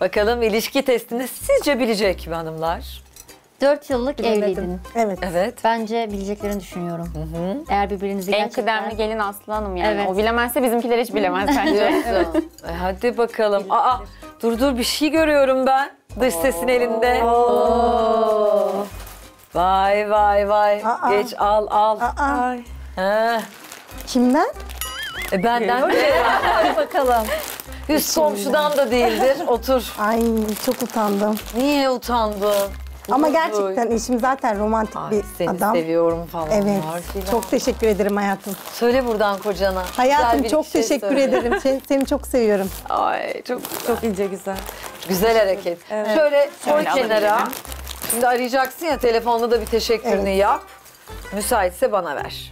Bakalım ilişki testini sizce bilecek mi hanımlar? 4 yıllık Bilemedim. evliydin. Evet. Evet. Bence bileceklerini düşünüyorum. Eğer birbirinizi En gerçekten... kıdemli gelin Aslı Hanım yani. Evet. O bilemezse bizimkiler hiç bilemez bence. Diyorsun. E, hadi bakalım. Aa, dur dur bir şey görüyorum ben. Dış sesin elinde. Vay vay vay. Aa. Geç al al. Aa, Ha. kimden? E benden de. bakalım. Üst komşudan da değildir. Otur. Ay çok utandım. Niye utandın? Ama gerçekten eşim zaten romantik Ay, bir seni adam. seviyorum falan. Evet. var filan. Çok teşekkür ederim hayatım. Söyle buradan kocana. Hayatım Güzel bir çok şey teşekkür söyle. ederim. Seni, seni çok seviyorum. Ay çok Çok ince güzel. güzel hareket. Şöyle koy Şöyle kenara. alabilirim. Şimdi arayacaksın ya telefonda da bir teşekkürünü Evet. yap. Müsaitse bana ver.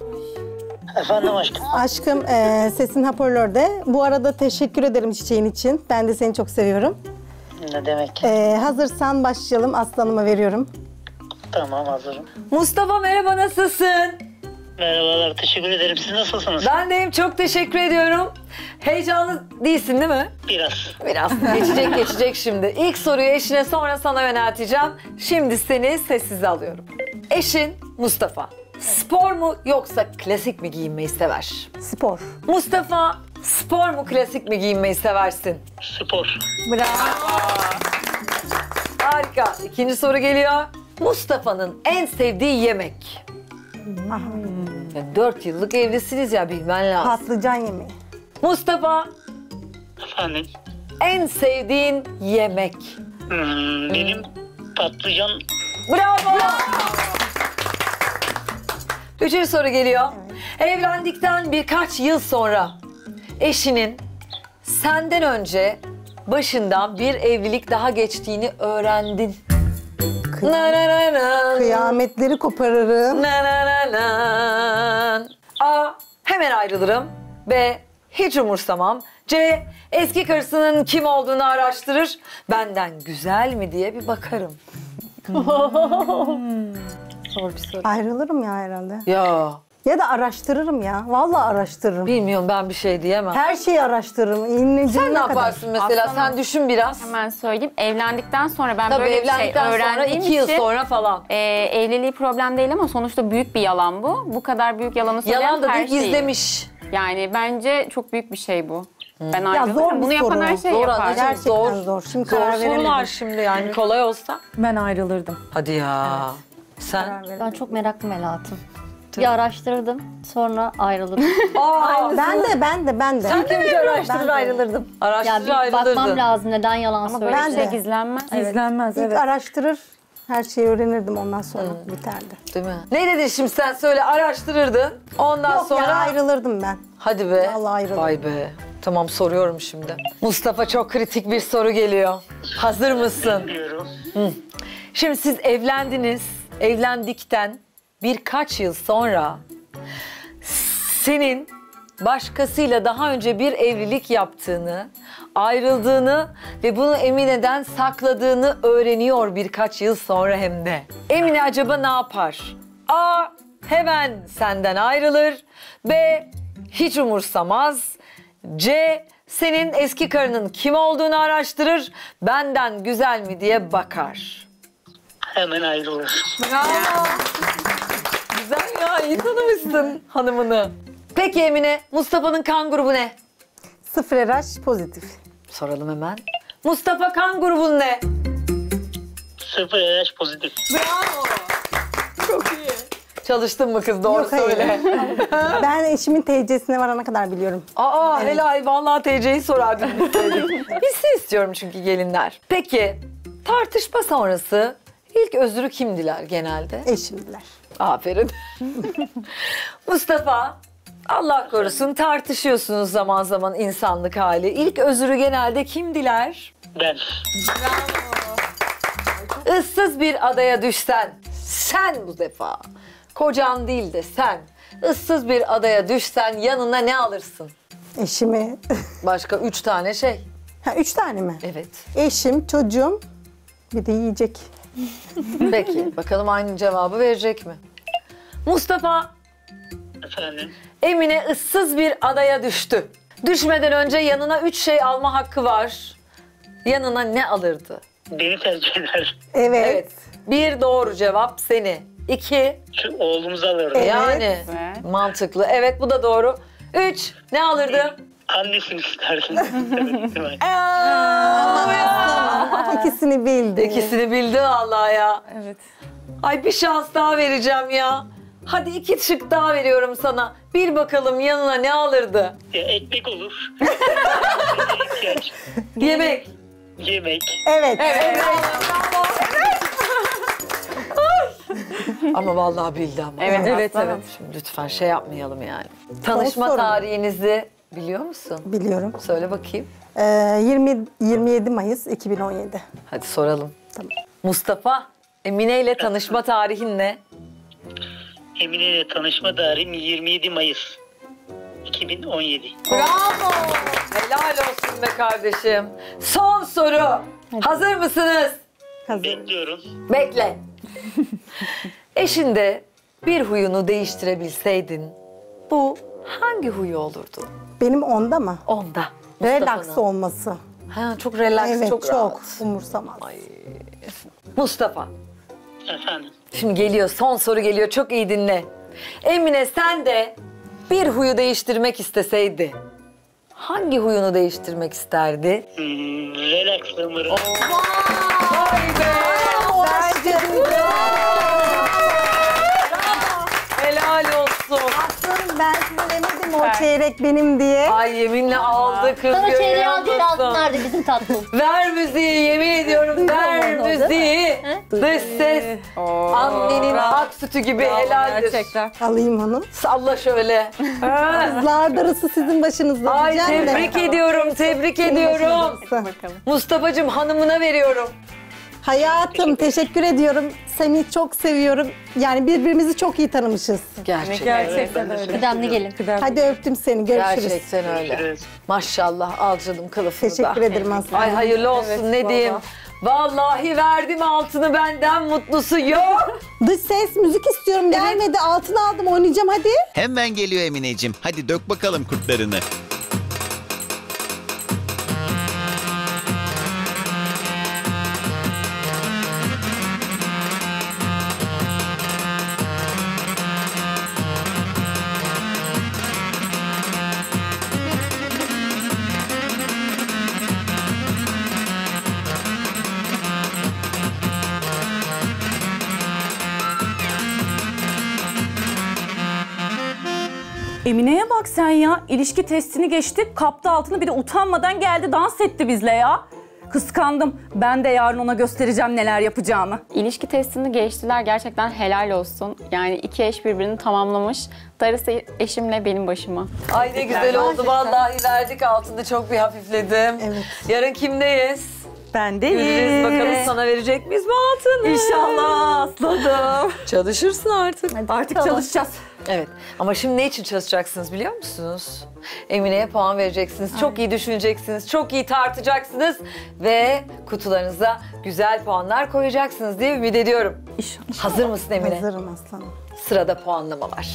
Efendim aşkım. Aşkım e, sesin hoparlörde. Bu arada teşekkür ederim çiçeğin için. Ben de seni çok seviyorum. Ne demek? E, hazırsan başlayalım. Aslanıma veriyorum. Tamam hazırım. Mustafa merhaba nasılsın? Merhabalar teşekkür ederim. Siz nasılsınız? Ben deyim çok teşekkür ediyorum. Heyecanlı değilsin değil mi? Biraz. Biraz. geçecek geçecek şimdi. İlk soruyu eşine sonra sana yönelteceğim. Şimdi seni sessize alıyorum. Eşin Mustafa. Spor mu yoksa klasik mi giyinmeyi sever? Spor. Mustafa spor mu klasik mi giyinmeyi seversin? Spor. Harika. İkinci soru geliyor. Mustafa'nın en sevdiği yemek. Ya Dört yıllık evlisiniz ya bilmen lazım. Patlıcan yemeği. Mustafa Efendim? en sevdiğin yemek. Hmm, benim patlıcan Bravo. Üçüncü soru geliyor. Evlendikten birkaç yıl sonra eşinin senden önce başından bir evlilik daha geçtiğini öğrendin. Na na na na. Kıyametleri koparırım. Na na na na. A. Hemen ayrılırım. B. Hiç umursamam. C. Eski karısının kim olduğunu araştırır. Benden güzel mi diye bir bakarım. Zor bir soru. Ayrılırım ya herhalde. Ya Ya da araştırırım ya. Vallahi araştırırım. bilmiyorum ben bir şey diyemem. Her şeyi araştırırım. İğne Sen ne kadar. yaparsın mesela? Aslında- Sen düşün biraz. Hemen söyleyeyim. Evlendikten sonra ben Tabii böyle bir şey evlendikten sonra öğrendiğim iki yıl için... sonra falan. e, evliliği problem değil ama sonuçta büyük bir yalan bu. Bu kadar büyük yalanı söyleyen Yalan da her değil şeyi. gizlemiş. Yani bence çok büyük bir şey bu. Ben Ya ayrılırım. zor bir Bunu yapan soru. her şeyi Zor yapar. anacığım Gerçekten zor. zor. Şimdi Zor karar sorular veremedim. şimdi yani kolay olsa. Ben ayrılırdım. Hadi ya. Sen? Ben çok meraklı Melahat'ım. Bir araştırırdım, sonra ayrılırdım. Aa, Ben de ben de ben de. sen de mi araştırır ayrılırdım? ya Araştırır bir bakmam lazım neden yalan şey Ben de. gizlenmez. İzlenmez İlk evet. araştırır. Her şeyi öğrenirdim ondan sonra biterdi. Değil mi? Ne dedin şimdi sen söyle araştırırdın. Ondan Yok sonra... ya ayrılırdım ben. Hadi be. Vallahi ayrılırım. Vay be. Tamam soruyorum şimdi. Mustafa çok kritik bir soru geliyor. Hazır mısın? diyorum. Şimdi siz evlendiniz. Evlendikten birkaç yıl sonra senin başkasıyla daha önce bir evlilik yaptığını, ayrıldığını ve bunu Emine'den sakladığını öğreniyor birkaç yıl sonra hem de. Emine acaba ne yapar? A. Hemen senden ayrılır. B. Hiç umursamaz. C. Senin eski karının kim olduğunu araştırır. Benden güzel mi diye bakar. Hemen ayrılır. Bravo. Güzel ya, iyi tanımışsın hanımını. Peki Emine, Mustafa'nın kan grubu ne? Sıfır RH pozitif. Soralım hemen. Mustafa kan grubun ne? Sıfır RH pozitif. Bravo. Çok iyi. Çalıştın mı kız doğru Yok, hayır. söyle. ben eşimin TC'sine varana kadar biliyorum. Aa helal vallahi TC'yi sorardım bilseydik. Bilsin istiyorum çünkü gelinler. Peki tartışma sonrası ilk özürü kim diler genelde? Eşimdiler. Aferin. Mustafa, Allah korusun tartışıyorsunuz zaman zaman insanlık hali. İlk özürü genelde kim diler? Ben. Issız bir adaya düşsen, sen bu defa, kocan değil de sen, ıssız bir adaya düşsen yanına ne alırsın? Eşimi. Başka üç tane şey. ha, üç tane mi? Evet. Eşim, çocuğum, bir de yiyecek. Peki, bakalım aynı cevabı verecek mi? Mustafa, Efendim. Emine ıssız bir adaya düştü. Düşmeden önce yanına üç şey alma hakkı var. yanına ne alırdı? Beni tercih eder. Evet. Evet. Bir doğru cevap seni. İki Şu oğlumuzu alırdı. Evet. yani Evet. mantıklı. Evet bu da doğru. Üç ne alırdı? Annesini. Evet, mi? İkisini bildi. İkisini bildi vallahi ya. Evet. Ay bir şans daha vereceğim ya. Hadi iki şık daha veriyorum sana. Bir bakalım yanına ne alırdı? Ya, ekmek olur. Yemek. Yemek. Evet. Ama vallahi bildi ama. Evet, evet, evet. Şimdi lütfen şey yapmayalım yani. Tanışma tarihinizi biliyor musun? Biliyorum. Söyle bakayım. Ee, 20 27 Mayıs 2017. Hadi soralım. Tamam. Mustafa, Emine ile tanışma tarihin ne? Emine ile tanışma tarihim 27 Mayıs 2017. Bravo. Helal olsun be kardeşim. Son soru. Hazır mısınız? Hazır. Bekliyorum. Bekle. Eşinde bir huyunu değiştirebilseydin bu hangi huyu olurdu? Benim onda mı? Onda. Relax Mustafa'nın. olması. Ha, çok relax, evet çok, çok, rahat. umursamaz. Mustafa, Efendim. şimdi geliyor son soru geliyor çok iyi dinle. Emine sen de bir huyu değiştirmek isteseydi hangi huyunu değiştirmek isterdi? Hmm, relaxlığımı. Vay be! Helal olsun. Aslında ben size o çeyrek benim diye. Ay yeminle aldı kız Sana çeyreği görüyor al diye musun? altınlardı bizim tatlım. Ver müziği yemin ediyorum ver değil müziği. Dış ses annenin ak sütü gibi helaldir. Gerçekten. Alayım onu. Salla şöyle. Kızlar darısı sizin başınızda Ay diyeceğim de. tebrik ediyorum tebrik ediyorum. Darısı. Mustafa'cığım hanımına veriyorum. Hayatım teşekkür ediyorum. Seni çok seviyorum. Yani birbirimizi çok iyi tanımışız. Gerçekten. Gerçekten öyle. Kıdemli gelin. Hadi öptüm seni. Görüşürüz. Gerçekten öyle. Evet. Maşallah al canım kılıfını da. Teşekkür ederim Aslı. Ay hayırlı olsun ne diyeyim. Vallahi verdim altını benden mutlusu yok. Dış ses müzik istiyorum. Gelmedi. Altını aldım. Oynayacağım hadi. Hemen geliyor Emineciğim. Hadi dök bakalım kurtlarını. Emine'ye bak sen ya. İlişki testini geçtik. Kaptı altını bir de utanmadan geldi dans etti bizle ya. Kıskandım. Ben de yarın ona göstereceğim neler yapacağımı. İlişki testini geçtiler gerçekten helal olsun. Yani iki eş birbirini tamamlamış. Darısı eşimle benim başıma. Ay ne güzel oldu vallahi verdik altını çok bir hafifledim. Evet. Yarın kimdeyiz? Ben de Göreceğiz bakalım sana verecek miyiz bu altını? İnşallah aslanım. Çalışırsın artık. Artık çalışacağız. Evet ama şimdi ne için çalışacaksınız biliyor musunuz? Emine'ye puan vereceksiniz. Çok iyi düşüneceksiniz. Çok iyi tartacaksınız. Ve kutularınıza güzel puanlar koyacaksınız diye ümit ediyorum. İnşallah. Hazır mısın Emine? Hazırım aslanım. Sırada puanlama var.